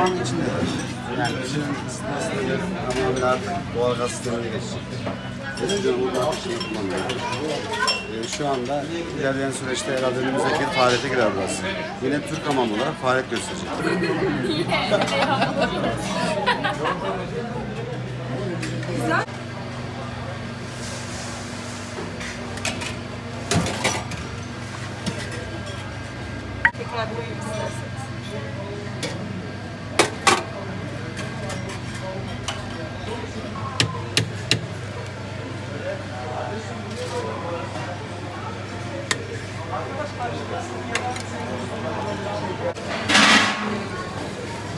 hamamın içinde. Yani bizim ısıtmasında hamamın artık doğal gaz sistemine burada şey. Ee, şu anda ilerleyen süreçte herhalde önümüzdeki yıl faaliyete girer burası. Yine Türk hamamı olarak faaliyet gösterecek. Tekrar isterseniz.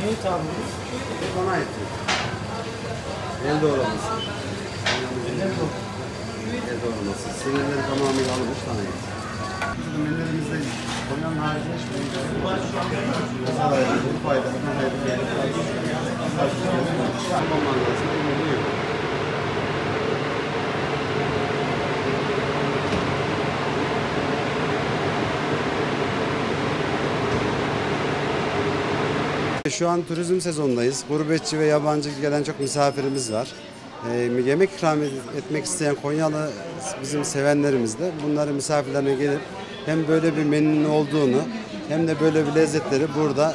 Neyi tahmin Bana ait. El doğraması. El doğraması. Sinirleri tamamıyla alınmış bana ait. Bizim ellerimizde Konya'nın haricinde hiçbir şey yok. Mesela Şu an turizm sezonundayız. Gurbetçi ve yabancı gelen çok misafirimiz var. Ee, yemek ikram etmek isteyen Konyalı bizim sevenlerimiz de bunların misafirlerine gelip hem böyle bir menünün olduğunu hem de böyle bir lezzetleri burada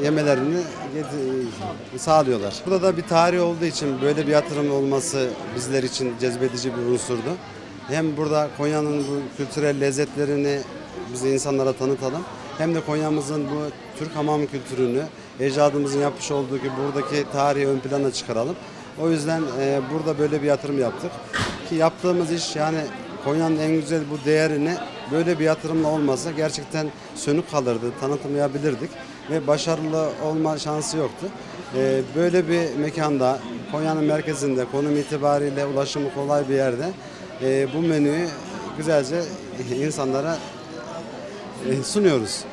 e, yemelerini get- sağlıyorlar. Burada da bir tarih olduğu için böyle bir yatırım olması bizler için cezbedici bir unsurdu. Hem burada Konya'nın bu kültürel lezzetlerini bize insanlara tanıtalım. Hem de Konya'mızın bu Türk hamam kültürünü, ecdadımızın yapmış olduğu gibi buradaki tarihi ön plana çıkaralım. O yüzden e, burada böyle bir yatırım yaptık. Ki yaptığımız iş yani Konya'nın en güzel bu değerini böyle bir yatırımla olmasa gerçekten sönük kalırdı, tanıtamayabilirdik ve başarılı olma şansı yoktu. E, böyle bir mekanda, Konya'nın merkezinde, konum itibariyle ulaşımı kolay bir yerde e, bu menüyü güzelce insanlara sunuyoruz.